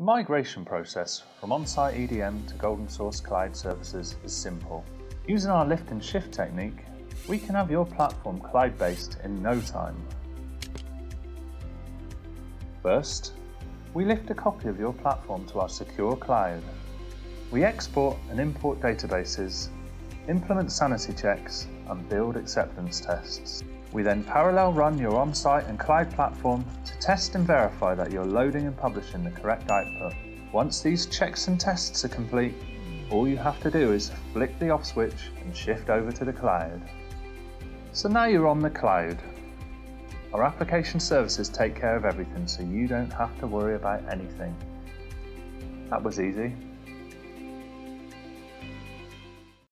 The migration process from on-site EDM to GoldenSource Cloud services is simple. Using our lift and shift technique, we can have your platform cloud-based in no time. First, we lift a copy of your platform to our secure cloud. We export and import databases, implement sanity checks, and build acceptance tests. We then parallel run your on-site and cloud platform to test and verify that you're loading and publishing the correct output. Once these checks and tests are complete, all you have to do is flick the off switch and shift over to the cloud. So now you're on the cloud. Our application services take care of everything so you don't have to worry about anything. That was easy.